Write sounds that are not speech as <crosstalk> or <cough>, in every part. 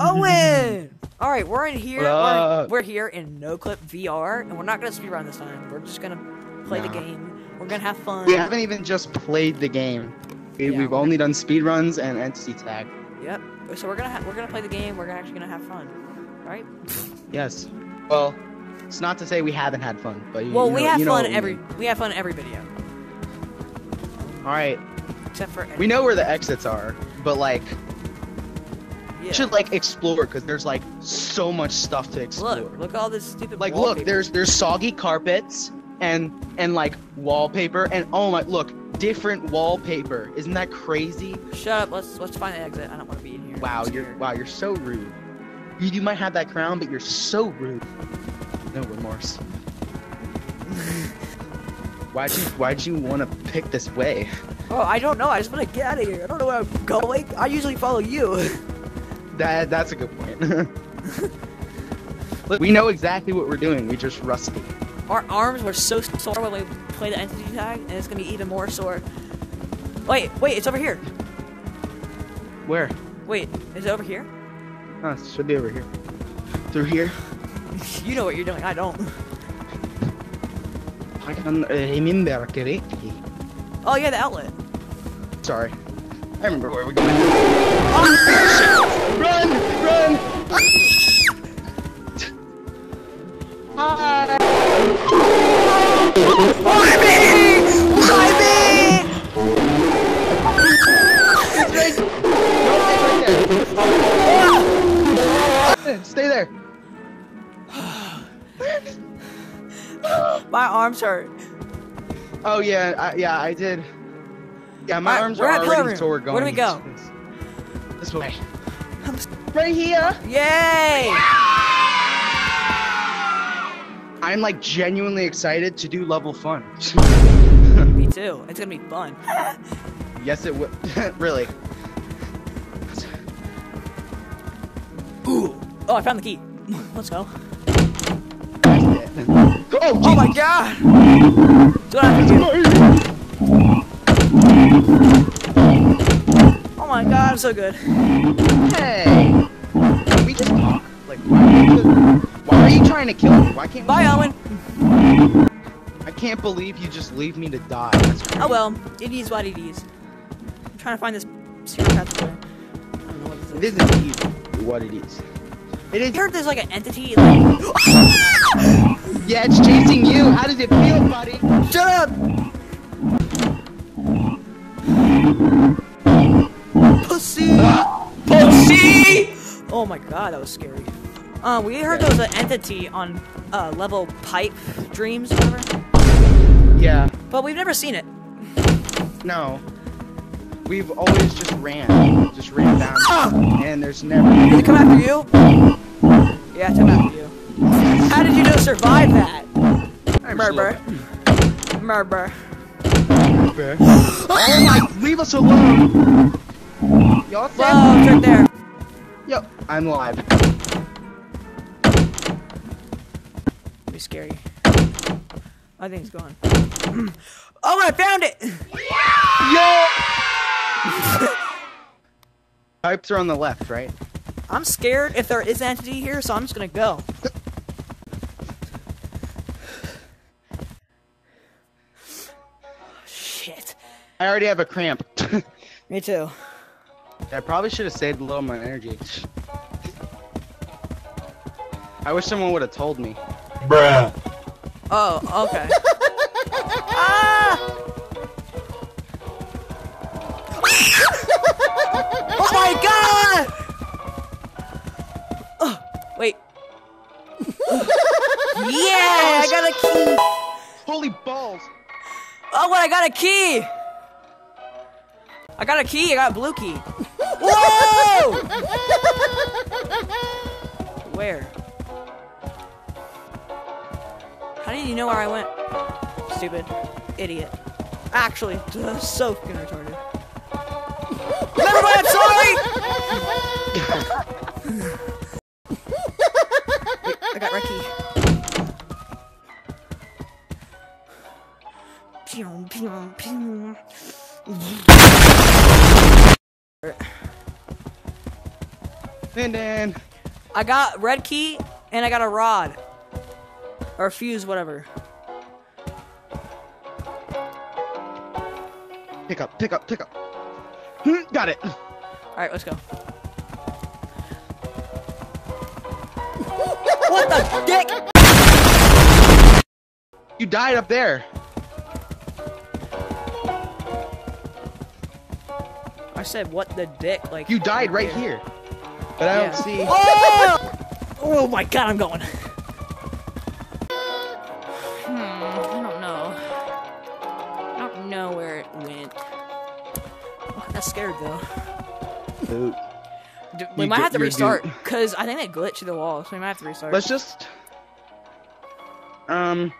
Owen! Alright, we're in here. We're, we're here in Noclip VR, and we're not gonna speedrun this time. We're just gonna play the game. We're gonna have fun. We haven't even just played the game. We, Yeah, we've we're- only done speedruns and entity tag. Yep. So we're gonna we're gonna play the game. We're actually gonna have fun, right? Yes. Well, it's not to say we haven't had fun, but you, Well, you we have you know fun we every mean. we have fun every video, All right. except for We know where the exits are, but like, yeah. should like explore because there's like so much stuff to explore. look look at all this stupid like, wallpaper. look, there's there's soggy carpets and and like wallpaper and oh my, look, different wallpaper. Isn't that crazy? Shut up. Let's let's find the exit. I don't want to be in here. Wow, you're wow, you're so rude. You, you might have that crown, but you're so rude. No remorse. <laughs> why'd you why'd you want to pick this way? Oh, I don't know. I just want to get out of here. I don't know where I'm going. I usually follow you. <laughs> That that's a good point. <laughs> Look, we know exactly what we're doing. We just rusty. Our arms were so sore when we played the entity tag, and it's gonna be even more sore. Wait, wait, it's over here. Where? Wait, is it over here? Oh, it should be over here. Through here. <laughs> You know what you're doing. I don't. I can eh, remember correctly. Oh yeah, the outlet. Sorry. I remember where we're going. Oh, run! Run! Hi! Why me? Why me? It's right. No, it's right there. Stay there. <sighs> My arms hurt. Oh yeah, I, yeah, I did. Yeah, my Alright, arms we're are at pillar already room. sore going. Where do we go? This, this way. Right here. Yay! I'm like genuinely excited to do level fun. Me too. It's gonna be fun. <laughs> yes, it would. <laughs> really. Ooh. Oh, I found the key. <laughs> Let's go. Oh, Oh my god! Do what I have to do. Oh my god, I'm so good. Hey! Can we just talk? Like, why are, you, why are you trying to kill me? Why can't Bye, Owen. I can't believe you just leave me to die. That's crazy. Oh well, it is what it is. I'm trying to find this secret passageway. I don't know what this It is. isn't what it is. It is. I heard there's like an entity. Like, <gasps> Yeah, it's chasing you. How does it feel, buddy? Shut up! Pussy! Pussy! Oh my god, that was scary. Uh, we heard there was an entity on uh, level pipe dreams, or whatever, Yeah. but we've never seen it. No. We've always just ran. Just ran down. And there's never. Did it come after you? Yeah, it came after you. How did you know survive that? I'm Murder. Murder. Oh my! Leave us alone! Y'all said. Whoa, it's right there. Yo, I'm live. Be scary. I think it's gone. <clears throat> oh, I found it! Yo! <laughs> Pipes are on the left, right? I'm scared if there is an entity here, so I'm just gonna go. <laughs> I already have a cramp. <laughs> Me too. I probably should have saved a little of my energy. I wish someone would have told me. Bruh. Oh, okay. <laughs> ah! oh my god! Oh, wait. <laughs> yeah, I got a key. Holy balls! Oh, what? I got a key. I got a key. I got a blue key. <laughs> Whoa! Where? How did you know where I went? Stupid. Idiot. Actually, <laughs> so fucking retarded. Landon. I got red key and I got a rod. Or a fuse, whatever. Pick up, pick up, pick up. Hmm, Got it. Alright, let's go. what the dick? You died up there. I said, what the dick? Like You died right here. But I don't Yeah. see. Oh! oh my god, I'm going. Hmm, I don't know. I don't know where it went. I'm scared though. Dude. We You might have to restart because I think they glitched through the wall, so we might have to restart. Let's just. Um.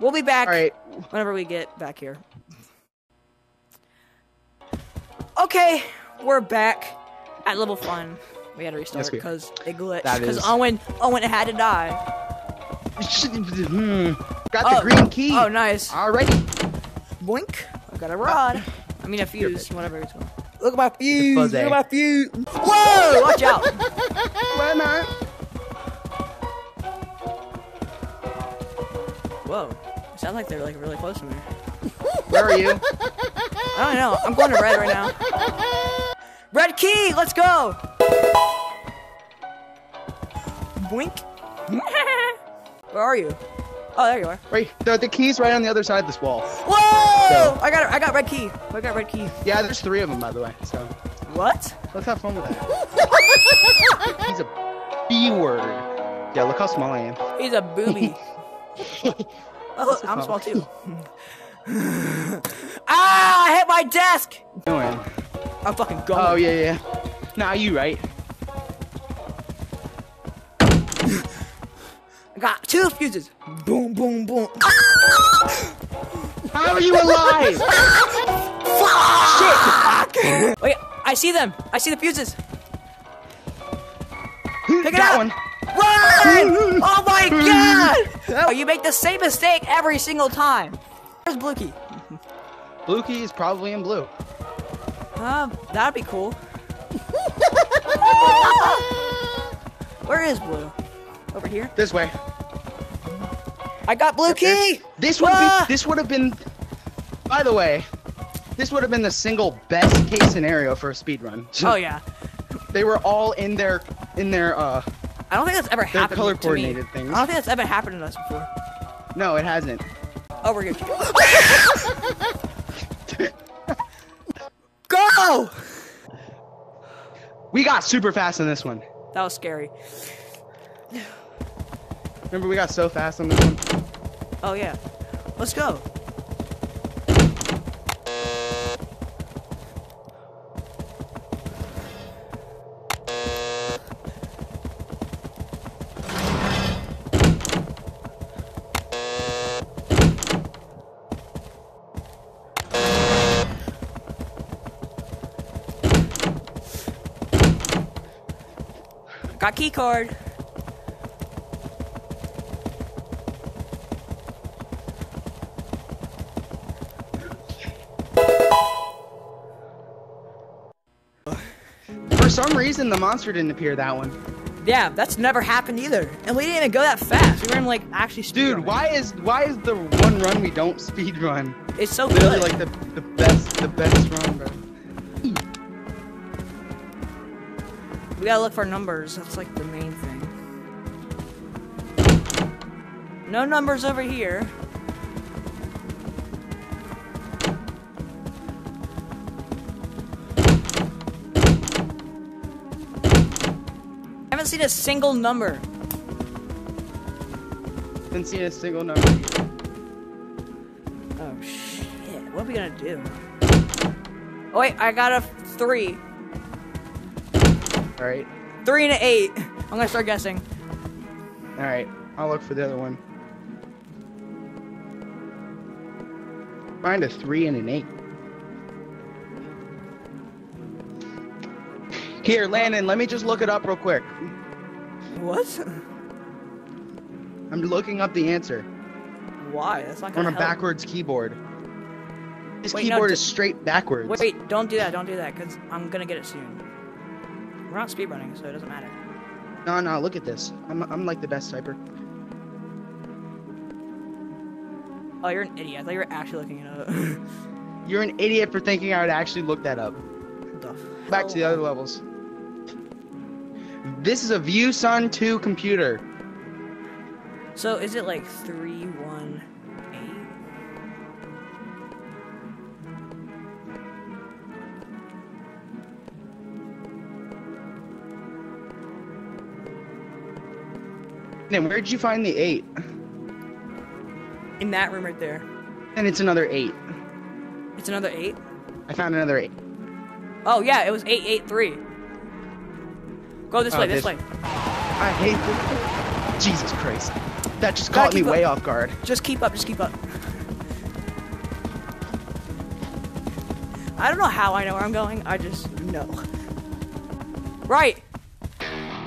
we'll be back All right. whenever we get back here. Okay, we're back at level fun. We had to restart Yes, because it glitched. Because Owen, Owen had to die. Hmm. Got Oh, the green key. Oh, nice. Alrighty. Boink. I got a rod. I mean a fuse, whatever it's called. Look at my fuse. Look at my fuse. Whoa! Watch out. <laughs> Why not? Whoa. It sounds like they're like really close to me. Where are you? I don't know. I'm going to red right now. <laughs> Red key. Let's go. Boink. <laughs> Where are you? Oh, there you are. Right. The, the key's right on the other side of this wall. Whoa! I got. I got red key. I got red key. Yeah, there's three of them, by the way. So What? let's have fun with that. <laughs> He's a B word. Yeah, look how small I am. He's a booby. <laughs> oh, I'm small too. ah! I hit my desk. Way. I'm fucking going. Oh yeah, yeah. Nah, you right. I got two fuses. Boom, boom, boom. How are you alive? Shit! Wait, I see them. I see the fuses. Pick it Got up. one. Run! Oh my <laughs> god! Oh, you make the same mistake every single time. Where's Blue Key? Blue key is probably in blue. Uh, that'd be cool. <laughs> Where is Blue? Over here? This way. I got Blue Key! This would Ah! be. This would have been. By the way, this would have been the single best case scenario for a speed run. <laughs> Oh yeah. They were all in their in their uh. I don't think that's ever happened color to me. coordinated things. I don't think that's ever happened to us before. No, it hasn't. Oh, we're here. <laughs> We got super fast on this one. That was scary. Remember, we got so fast on this one. Oh yeah. Let's go. Got key card. For some reason, the monster didn't appear that one. Yeah, that's never happened either. And we didn't even go that fast. We weren't like actually speed Dude, running. why is why is the one run we don't speed run It's so literally good. like the the best the best run, bro? We gotta look for numbers. That's like the main thing. No numbers over here. I haven't seen a single number. Didn't see a single number. either. Oh shit! What are we gonna do? Oh wait, I got a three, All right, three and an eight. I'm gonna start guessing. all right. I'll look for the other one. Find a three and an eight. Here, Landon, let me just look it up real quick. What? I'm looking up the answer Why? That's not on gonna a help. backwards keyboard. This Wait, keyboard d- is straight backwards. Wait, wait, don't do that. Don't do that, cause I'm gonna get it soon. We're not speedrunning, so it doesn't matter. No, no, look at this. I'm, I'm like the best typer. Oh, you're an idiot. I thought you were actually looking it up. <laughs> You're an idiot for thinking I would actually look that up. Back to the other levels. This is a View Sun 2 computer. So is it like three, And where'd you find the 8? In that room right there. And it's another 8. It's another eight. I found another 8. Oh yeah, it was eight, eight, three. Go this Oh, way. This this- way. I hate this. Jesus Christ. That just caught me up. way off guard. Just keep up. Just keep up. I don't know how I know where I'm going. I just know. Right.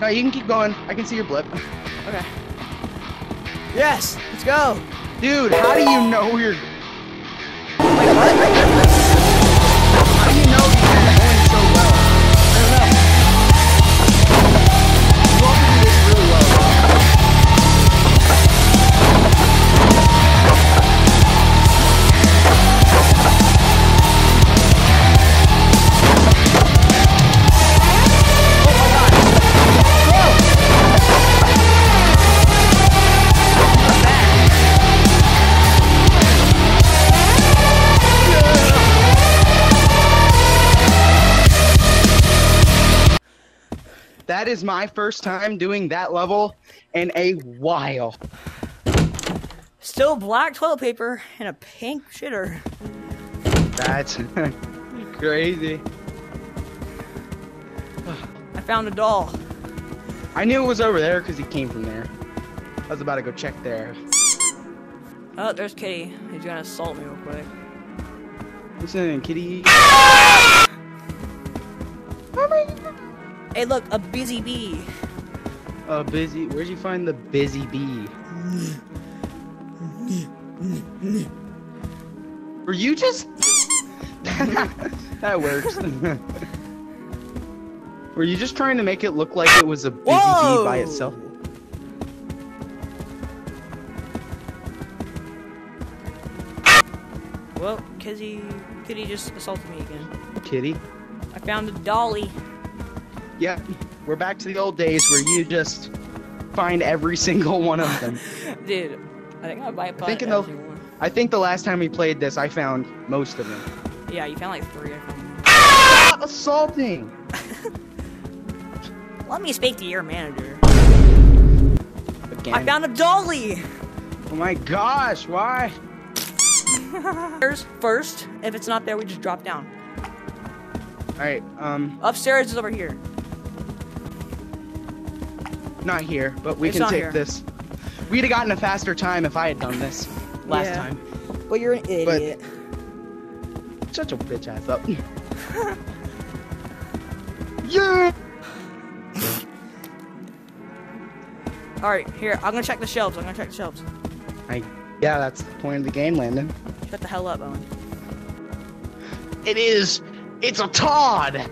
No, you can keep going. I can see your blip. Okay. Yes. Let's go. Dude, how do you know you're... Wait, what? That is my first time doing that level in a while. Still black toilet paper and a pink shitter. That's <laughs> crazy. I found a doll. I knew it was over there because he came from there. I was about to go check there. Oh, there's Kitty. He's gonna assault me real quick. Listen, kitty. Ah! Hey, look, a busy bee. Uh, busy. Where'd you find the busy bee? Were you just? <laughs> that works. <laughs> Were you just trying to make it look like it was a busy bee by itself? Well, Kitty, Kitty just assaulted me again. Kitty. I found a dolly. Yeah, we're back to the old days where you just find every single one of them. <laughs> Dude, I think I might buy every one. I think the last time we played this, I found most of them. Yeah, you found like three. I found. Stop assaulting! <laughs> Let me speak to your manager. Again. I found a dolly. Oh my gosh, why? <laughs> First. If it's not there, we just drop down. Alright, um, Upstairs is over here. Not here, but we It's can take here. this. We'd have gotten a faster time if I had done this last Yeah. time. But you're an idiot. Shut your bitch ass up. <laughs> yeah! <laughs> All right, here. I'm gonna check the shelves. I'm gonna check the shelves. I, yeah, that's the point of the game, Landon. Shut the hell up, Owen. It is. It's a Todd.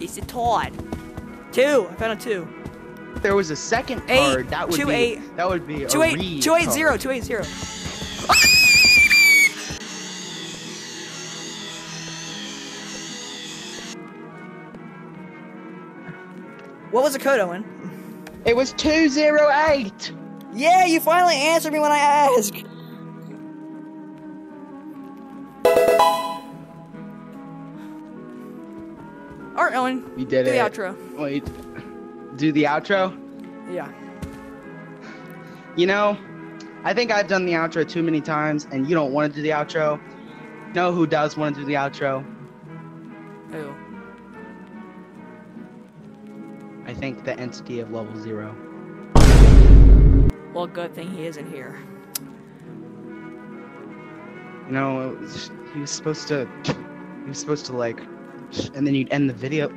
It's a Todd. Two. I found a two. If there was a second Eight, card, that would two, be eight. that would be Two a eight. Two eight zero. Two eight zero. What was the code, Owen? It was two zero eight. Yeah, you finally answered me when I asked. All right, Owen. You did do the outro. Wait, do the outro. Yeah. You know, I think I've done the outro too many times, and you don't want to do the outro. Know who does want to do the outro? Who? I think the entity of level zero. Well, good thing he isn't here. You know, he was supposed to. He was supposed to like, and then you'd end the video.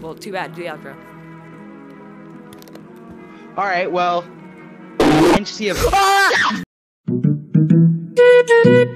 Well, too bad. Do the outro. All right, well, entity of. Ah! Thank you.